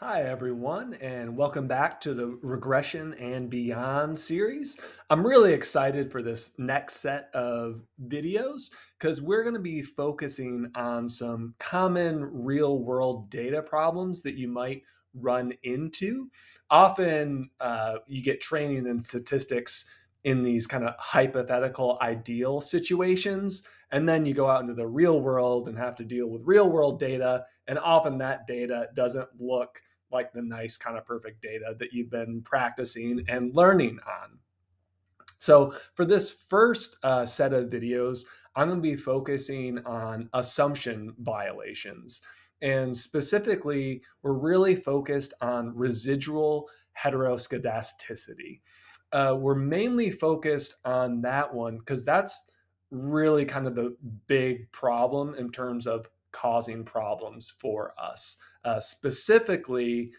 Hi, everyone, and welcome back to the Regression and Beyond series. I'm really excited for this next set of videos because we're going to be focusing on some common real world data problems that you might run into. Often uh, you get training in statistics in these kind of hypothetical ideal situations. And then you go out into the real world and have to deal with real world data. And often that data doesn't look like the nice kind of perfect data that you've been practicing and learning on. So for this first uh, set of videos, I'm going to be focusing on assumption violations. And specifically, we're really focused on residual heteroscedasticity uh, we're mainly focused on that one because that's really kind of the big problem in terms of causing problems for us. Uh, specifically,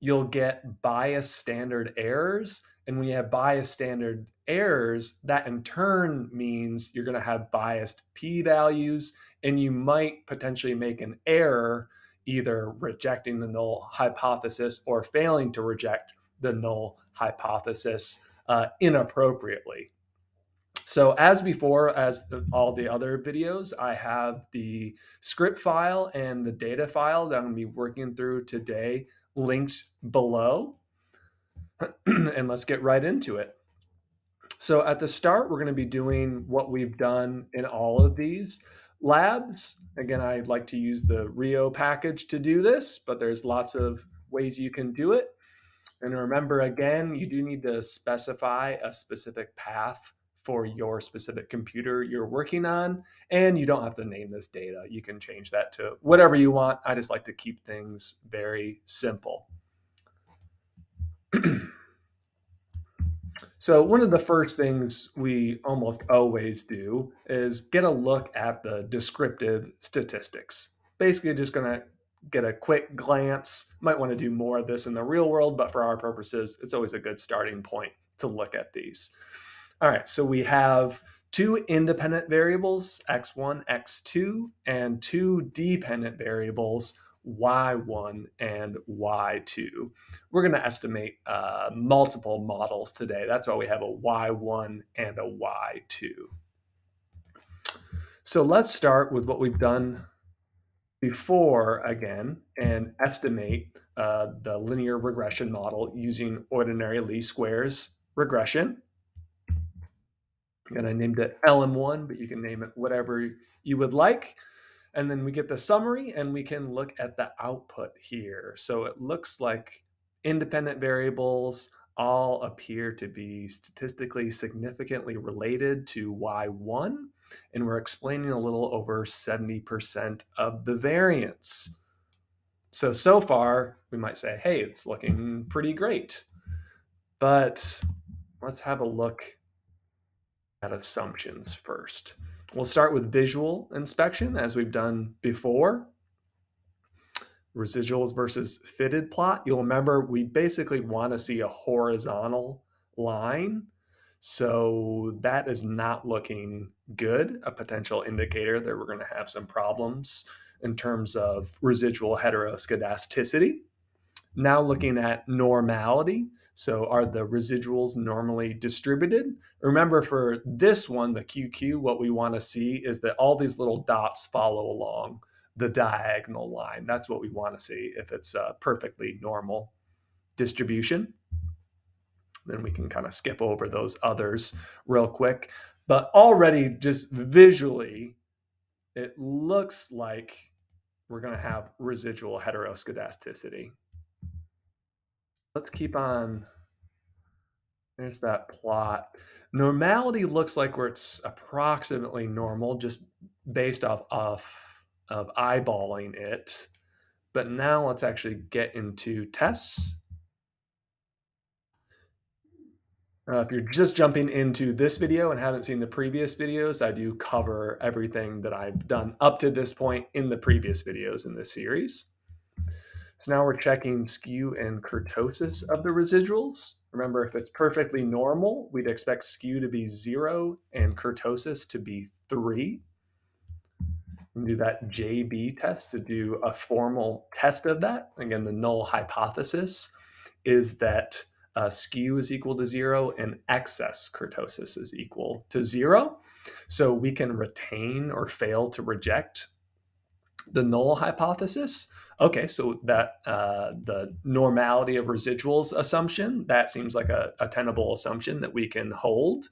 you'll get bias standard errors. And when you have bias standard errors, that in turn means you're going to have biased p values, and you might potentially make an error either rejecting the null hypothesis or failing to reject the null hypothesis uh, inappropriately. So as before, as the, all the other videos, I have the script file and the data file that I'm going to be working through today linked below. and let's get right into it. So at the start, we're going to be doing what we've done in all of these labs. Again, I like to use the Rio package to do this, but there's lots of ways you can do it. And remember, again, you do need to specify a specific path for your specific computer you're working on. And you don't have to name this data. You can change that to whatever you want. I just like to keep things very simple. so one of the first things we almost always do is get a look at the descriptive statistics. Basically just going to get a quick glance. Might want to do more of this in the real world, but for our purposes, it's always a good starting point to look at these. All right, so we have two independent variables, x1, x2, and two dependent variables, y1 and y2. We're going to estimate uh, multiple models today. That's why we have a y1 and a y2. So let's start with what we've done before again and estimate uh, the linear regression model using ordinary least squares regression. And I named it LM1, but you can name it whatever you would like. And then we get the summary and we can look at the output here. So it looks like independent variables all appear to be statistically significantly related to Y1 and we're explaining a little over 70% of the variance. So, so far, we might say, hey, it's looking pretty great. But let's have a look at assumptions first. We'll start with visual inspection, as we've done before. Residuals versus fitted plot. You'll remember we basically want to see a horizontal line so that is not looking good, a potential indicator that we're going to have some problems in terms of residual heteroscedasticity. Now looking at normality. So are the residuals normally distributed? Remember for this one, the QQ, what we want to see is that all these little dots follow along the diagonal line. That's what we want to see if it's a perfectly normal distribution then we can kind of skip over those others real quick. But already, just visually, it looks like we're going to have residual heteroscedasticity. Let's keep on. There's that plot. Normality looks like where it's approximately normal, just based off of, of eyeballing it. But now let's actually get into tests Uh, if you're just jumping into this video and haven't seen the previous videos, I do cover everything that I've done up to this point in the previous videos in this series. So now we're checking skew and kurtosis of the residuals. Remember, if it's perfectly normal, we'd expect skew to be zero and kurtosis to be three. do that JB test to do a formal test of that. Again, the null hypothesis is that uh, skew is equal to zero and excess kurtosis is equal to zero. So we can retain or fail to reject the null hypothesis. Okay, so that uh, the normality of residuals assumption, that seems like a, a tenable assumption that we can hold.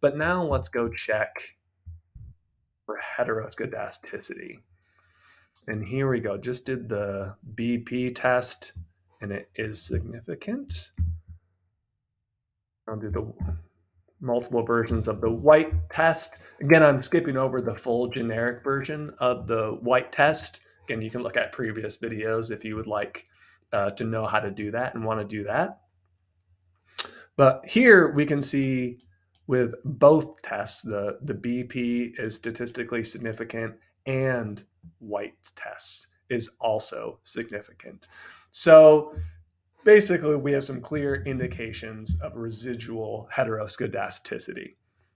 But now let's go check for heteroscedasticity. And here we go, just did the BP test and it is significant. I'll do the multiple versions of the white test. Again, I'm skipping over the full generic version of the white test. Again, you can look at previous videos if you would like uh, to know how to do that and want to do that. But here we can see with both tests, the, the BP is statistically significant and white tests is also significant. So basically, we have some clear indications of residual heteroscedasticity.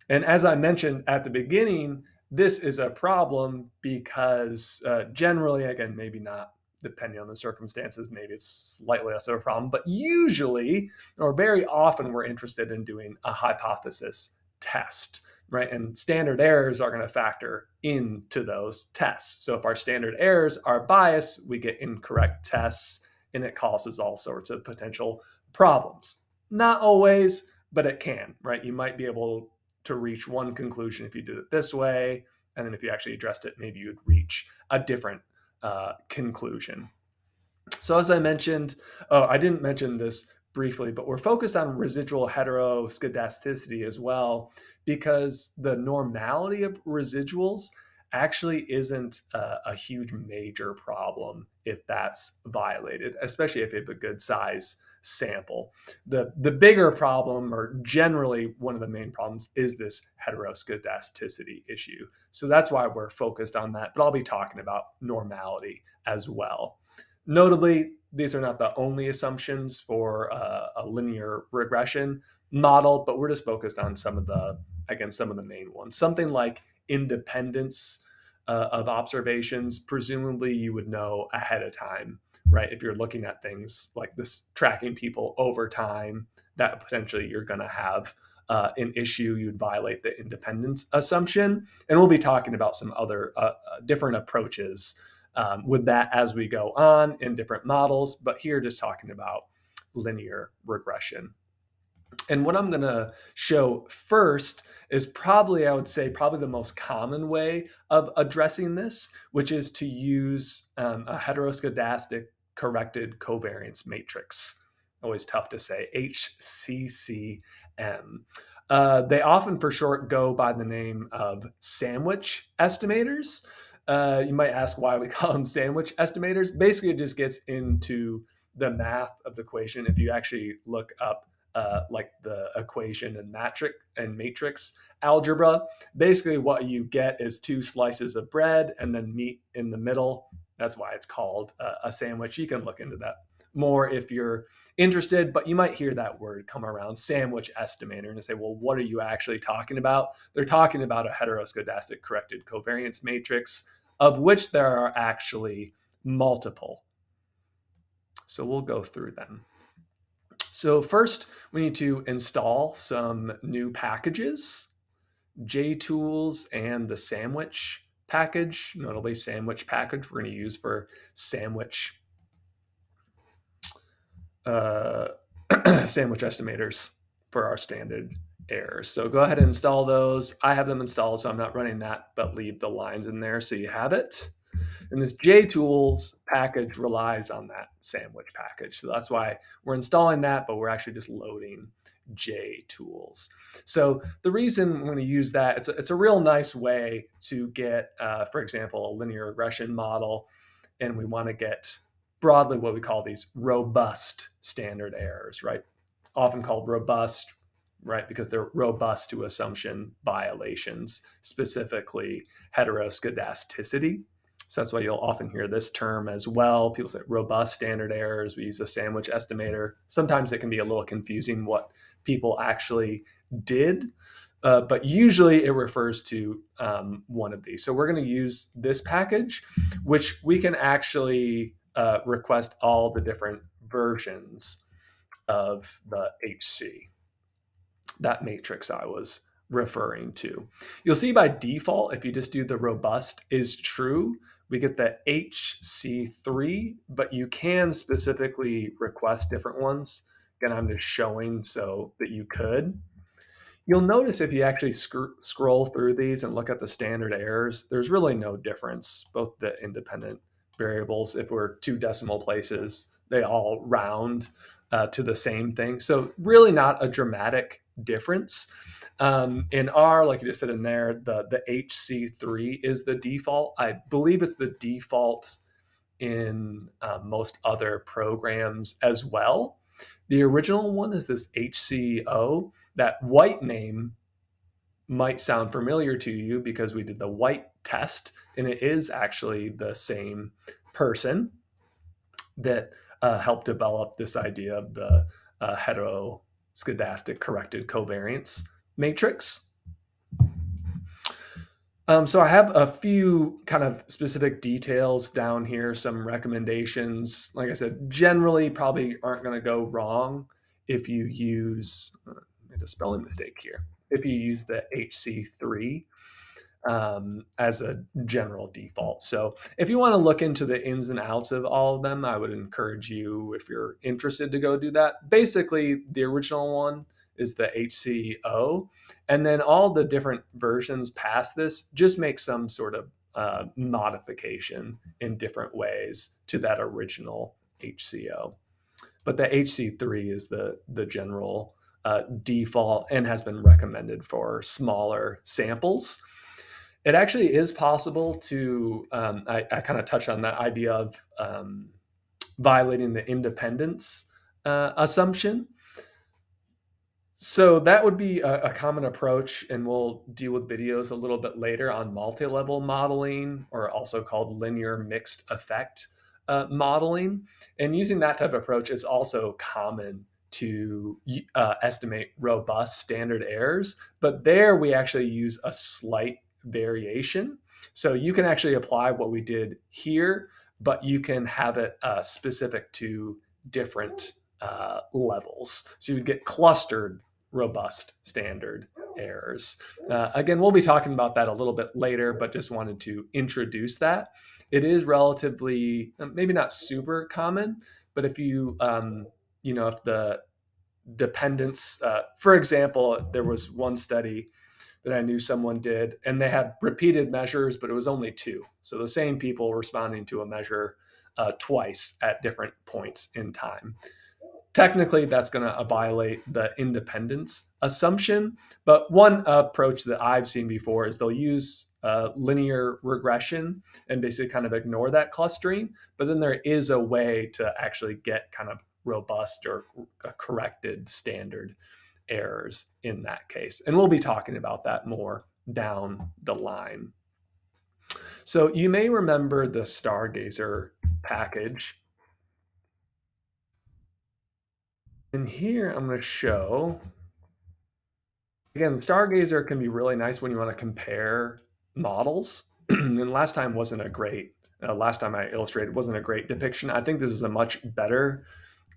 And as I mentioned at the beginning, this is a problem because uh, generally, again, maybe not depending on the circumstances, maybe it's slightly less of a problem, but usually or very often we're interested in doing a hypothesis test, right? And standard errors are going to factor into those tests. So if our standard errors are biased, we get incorrect tests and it causes all sorts of potential problems. Not always, but it can, right? You might be able to reach one conclusion if you did it this way. And then if you actually addressed it, maybe you'd reach a different uh, conclusion. So, as I mentioned, oh, I didn't mention this briefly, but we're focused on residual heteroscedasticity as well because the normality of residuals actually isn't a, huge major problem if that's violated, especially if have a good size sample. The, the bigger problem, or generally one of the main problems, is this heteroscedasticity issue. So that's why we're focused on that, but I'll be talking about normality as well. Notably, these are not the only assumptions for uh, a linear regression model, but we're just focused on some of the, again, some of the main ones. Something like independence uh, of observations, presumably you would know ahead of time, right? If you're looking at things like this, tracking people over time, that potentially you're going to have uh, an issue, you'd violate the independence assumption. And we'll be talking about some other uh, uh different approaches um, with that as we go on in different models. But here, just talking about linear regression. And what I'm going to show first is probably, I would say, probably the most common way of addressing this, which is to use um, a heteroscedastic corrected covariance matrix. Always tough to say, HCCM. Uh, they often, for short, go by the name of sandwich estimators. Uh, you might ask why we call them sandwich estimators. Basically, it just gets into the math of the equation. If you actually look up uh, like the equation and matrix and matrix algebra, basically what you get is two slices of bread and then meat in the middle. That's why it's called uh, a sandwich. You can look into that more if you're interested, but you might hear that word come around, sandwich estimator, and say, well, what are you actually talking about? They're talking about a heteroscedastic corrected covariance matrix of which there are actually multiple. So we'll go through them. So first, we need to install some new packages, JTools and the sandwich package, notably sandwich package we're going to use for sandwich uh, sandwich estimators for our standard errors. So go ahead and install those. I have them installed, so I'm not running that, but leave the lines in there so you have it. And this JTools package relies on that sandwich package. So that's why we're installing that, but we're actually just loading JTools. So the reason we're going to use that, it's a, it's a real nice way to get, uh, for example, a linear regression model, and we want to get broadly what we call these robust standard errors, right? Often called robust, right? Because they're robust to assumption violations, specifically heteroscedasticity. So that's why you'll often hear this term as well. People say robust standard errors. We use a sandwich estimator. Sometimes it can be a little confusing what people actually did. uh, but usually it refers to um, one of these. So we're going to use this package, which we can actually uh, request all the different versions of the HC, that matrix I was referring to. You'll see by default, if you just do the robust is true, we get the HC3, but you can specifically request different ones. Again, I'm just showing so that you could. You'll notice if you actually sc scroll through these and look at the standard errors, there's really no difference. Both the independent variables, if we're two decimal places, they all round uh, to the same thing. So really not a dramatic difference. Um, in R, like you just said in there, the, the HC3 is the default. I believe it's the default in uh, most other programs as well. The original one is this HC0. That white name might sound familiar to you because we did the white test, and it is actually the same person that uh, helped develop this idea of the uh, heteroscedastic corrected covariance matrix. Um, so I have a few kind of specific details down here, some recommendations. Like I said, generally probably aren't going to go wrong if you use, uh, made a spelling mistake here, if you use the HC3 um, as a general default. So if you want to look into the ins and outs of all of them, I would encourage you, if you're interested, to go do that. Basically, the original one is the HC0. And then all the different versions past this just make some sort of uh, modification in different ways to that original HC0. But the HC3 is the, the general uh, default and has been recommended for smaller samples. It actually is possible to, um, I, I kind of touched on that idea of um, violating the independence uh, assumption. So that would be a, a, common approach, and we'll deal with videos a little bit later on multi-level modeling, or also called linear mixed effect uh, modeling. And using that type of approach is also common to uh, estimate robust standard errors, but there we actually use a slight variation. So you can actually apply what we did here, but you can have it uh, specific to different uh, levels. So you would get clustered robust standard errors. Uh, again, we'll be talking about that a little bit later, but just wanted to introduce that. It is relatively, uh, maybe not super common, but if you, um, you know, if the dependence, uh, for example, there was one study that I knew someone did, and they had repeated measures, but it was only two. So the same people responding to a measure uh, twice at different points in time technically that's going to violate the independence assumption but one approach that i've seen before is they'll use uh, linear regression and basically kind of ignore that clustering but then there is a way to actually get kind of robust or corrected standard errors in that case and we'll be talking about that more down the line. So you may remember the stargazer package And here I'm going to show, again, Stargazer can be really nice when you want to compare models. and last time wasn't a great, uh, last time I illustrated wasn't a great depiction. I think this is a much better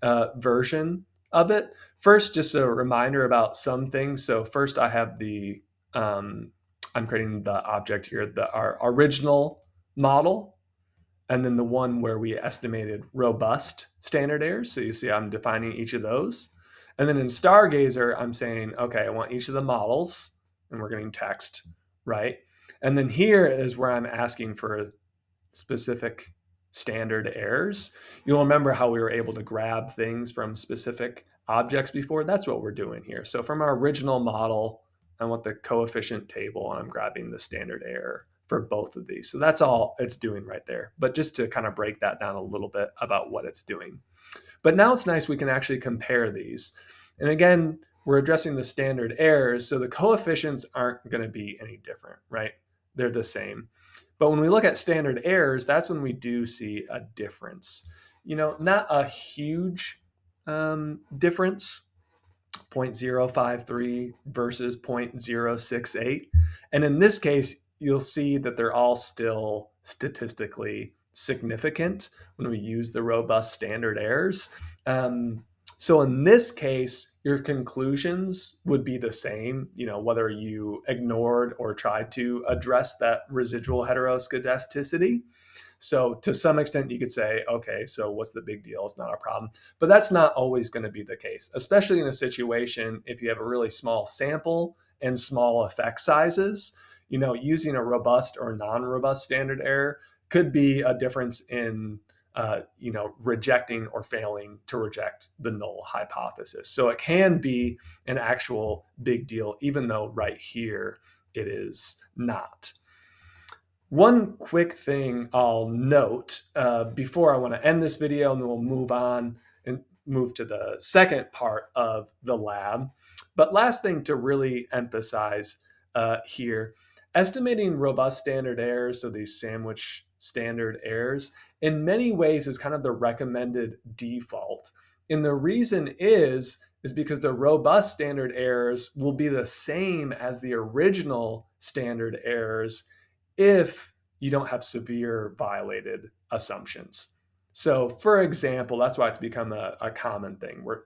uh, version of it. First, just a reminder about some things. So first I have the, um, I'm creating the object here, the our original model and then the one where we estimated robust standard errors. So you see I'm defining each of those. And then in Stargazer, I'm saying, okay, I want each of the models, and we're getting text, right? And then here is where I'm asking for specific standard errors. You'll remember how we were able to grab things from specific objects before. That's what we're doing here. So from our original model, I want the coefficient table, and I'm grabbing the standard error for both of these. So that's all it's doing right there. But just to kind of break that down a little bit about what it's doing. But now it's nice we can actually compare these. And again, we're addressing the standard errors, so the coefficients aren't going to be any different, right? They're the same. But when we look at standard errors, that's when we do see a difference. You know, not a huge um, difference, 0.053 versus 0.068. And in this case, you'll see that they're all still statistically significant when we use the robust standard errors. Um, so in this case, your conclusions would be the same, you know, whether you ignored or tried to address that residual heteroscedasticity. So to some extent, you could say, okay, so what's the big deal? It's not a problem. But that's not always going to be the case, especially in a situation if you have a really small sample and small effect sizes. You know, using a robust or non-robust standard error could be a difference in uh, you know, rejecting or failing to reject the null hypothesis. So it can be an actual big deal, even though right here it is not. One quick thing I'll note uh, before I want to end this video, and then we'll move on and move to the second part of the lab. But last thing to really emphasize uh, here, estimating robust standard errors, so these sandwich standard errors, in many ways is kind of the recommended default. And the reason is is because the robust standard errors will be the same as the original standard errors if you don't have severe violated assumptions. So, for example, that's why it's become a, a common thing where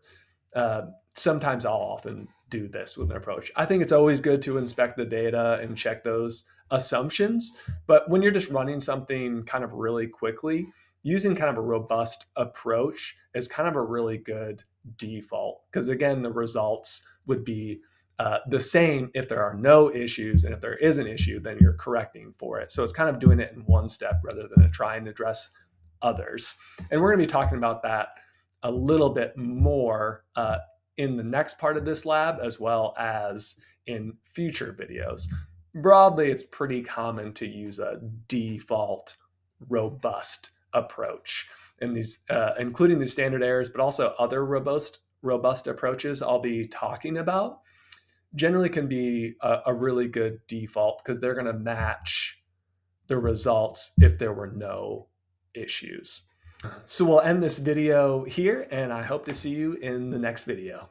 uh, sometimes I'll often do this with an approach. I think it's always good to inspect the data and check those assumptions. But when you're just running something kind of really quickly, using kind of a robust approach is kind of a really good default. Because again, the results would be uh, the same if there are no issues. And if there is an issue, then you're correcting for it. So it's kind of doing it in one step rather than trying to address others. And we're going to be talking about that a little bit more uh, in the next part of this lab, as well as in future videos broadly, it's pretty common to use a default robust approach, and these, uh, including the standard errors, but also other robust robust approaches I'll be talking about. Generally, can be a, a really good default because they're going to match the results if there were no issues. So we'll end this video here, and I hope to see you in the next video.